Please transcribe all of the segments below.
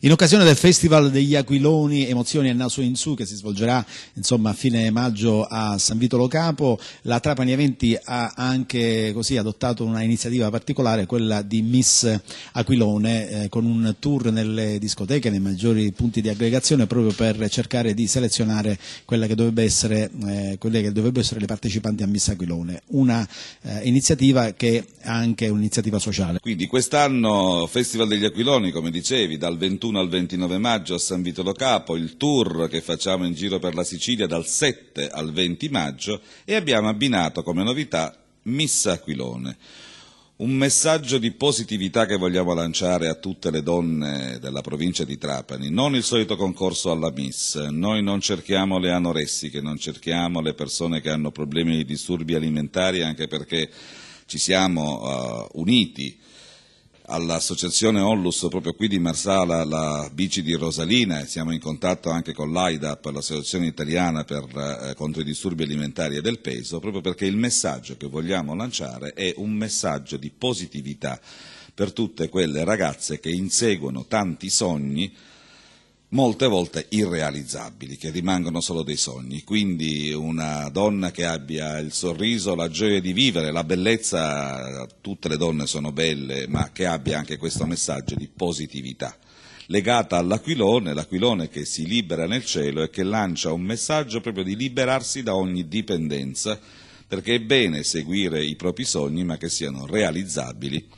In occasione del Festival degli Aquiloni Emozioni e Naso in Su che si svolgerà insomma, a fine maggio a San Vito Lo Capo, la Trapani Eventi ha anche così, adottato una iniziativa particolare, quella di Miss Aquilone, eh, con un tour nelle discoteche, nei maggiori punti di aggregazione, proprio per cercare di selezionare quelle che dovrebbero essere, eh, essere, le partecipanti a Miss Aquilone. Una eh, iniziativa che è anche un'iniziativa sociale. Quindi quest'anno Festival degli Aquiloni, come dicevi, dal 21 al 29 maggio a San Vito Lo Capo, il tour che facciamo in giro per la Sicilia dal 7 al 20 maggio e abbiamo abbinato come novità Missa Aquilone. Un messaggio di positività che vogliamo lanciare a tutte le donne della provincia di Trapani, non il solito concorso alla Miss, noi non cerchiamo le anoressiche, non cerchiamo le persone che hanno problemi di disturbi alimentari anche perché ci siamo uh, uniti all'associazione Onlus proprio qui di Marsala, la bici di Rosalina e siamo in contatto anche con l'AIDAP, l'associazione italiana per, eh, contro i disturbi alimentari e del peso, proprio perché il messaggio che vogliamo lanciare è un messaggio di positività per tutte quelle ragazze che inseguono tanti sogni molte volte irrealizzabili, che rimangono solo dei sogni. Quindi una donna che abbia il sorriso, la gioia di vivere, la bellezza, tutte le donne sono belle, ma che abbia anche questo messaggio di positività legata all'aquilone, l'aquilone che si libera nel cielo e che lancia un messaggio proprio di liberarsi da ogni dipendenza, perché è bene seguire i propri sogni ma che siano realizzabili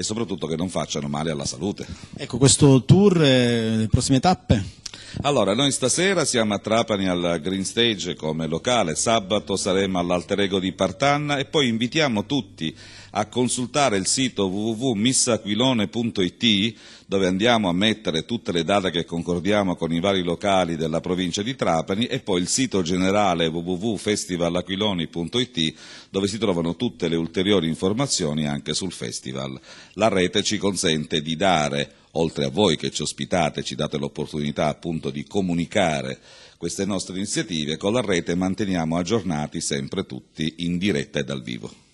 e soprattutto che non facciano male alla salute. Ecco, questo tour, eh, le prossime tappe? Allora, noi stasera siamo a Trapani al Green Stage come locale, sabato saremo all'Alter Ego di Partanna e poi invitiamo tutti a consultare il sito www.missaquilone.it dove andiamo a mettere tutte le date che concordiamo con i vari locali della provincia di Trapani e poi il sito generale www.festivalaquiloni.it dove si trovano tutte le ulteriori informazioni anche sul festival. La rete ci consente di dare oltre a voi che ci ospitate, ci date l'opportunità appunto di comunicare queste nostre iniziative, con la rete manteniamo aggiornati sempre tutti in diretta e dal vivo.